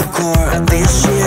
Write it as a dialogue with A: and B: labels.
A: The core of. This shit